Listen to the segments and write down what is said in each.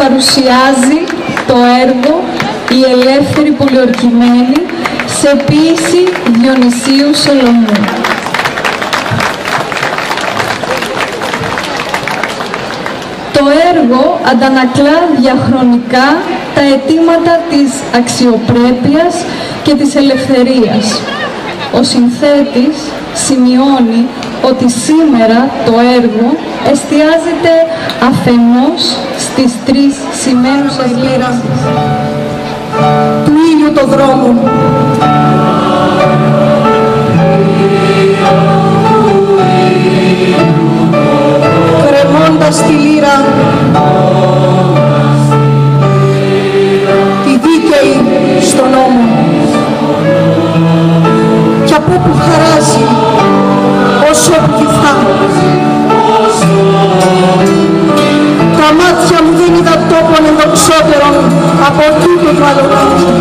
παρουσιάζει το έργο «Η ελεύθερη πολιορκημένη» σε ποίηση Διονυσίου Σολομού. Το έργο αντανακλά διαχρονικά τα αιτήματα της αξιοπρέπειας και της ελευθερίας. Ο συνθέτης σημειώνει ότι σήμερα το έργο εστιάζεται αφενός στις τρεις σημαίνουσες λύρας του ήλιου το δρόμο. Κρεμώντας τη λύρα apporte toute notre love.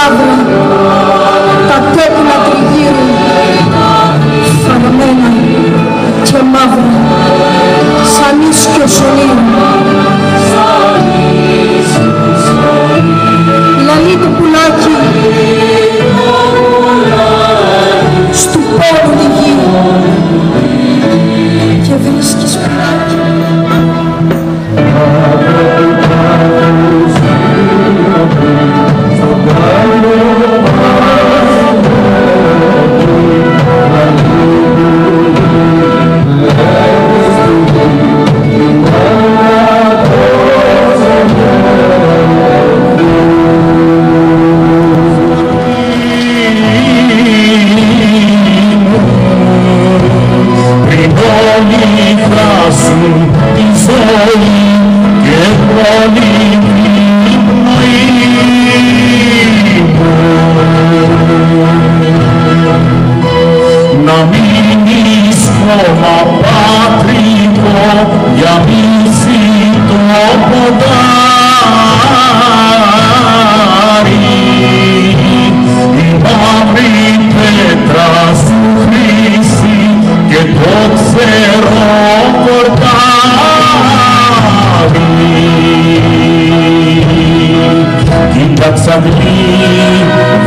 Τα τα τέκνα τριγύρω φαρμένα και μαύρα σαν ίσκιο σωλείο.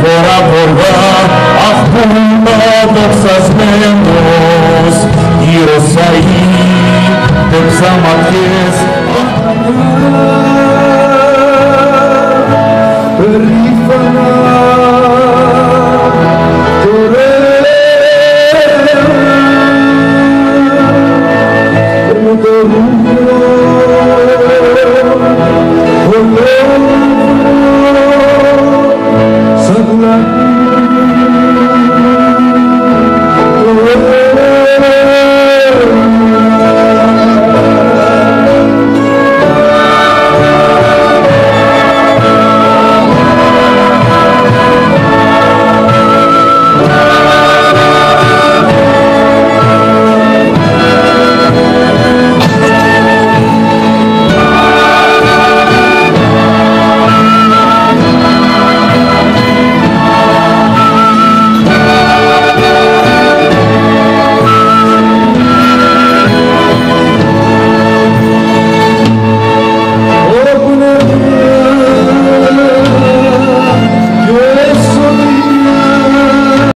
Βορά βόρα βορρά, αχ πουλά δοξασμένος γύρω σαΐ, τέψα ματιές, Ριφανά περήφανα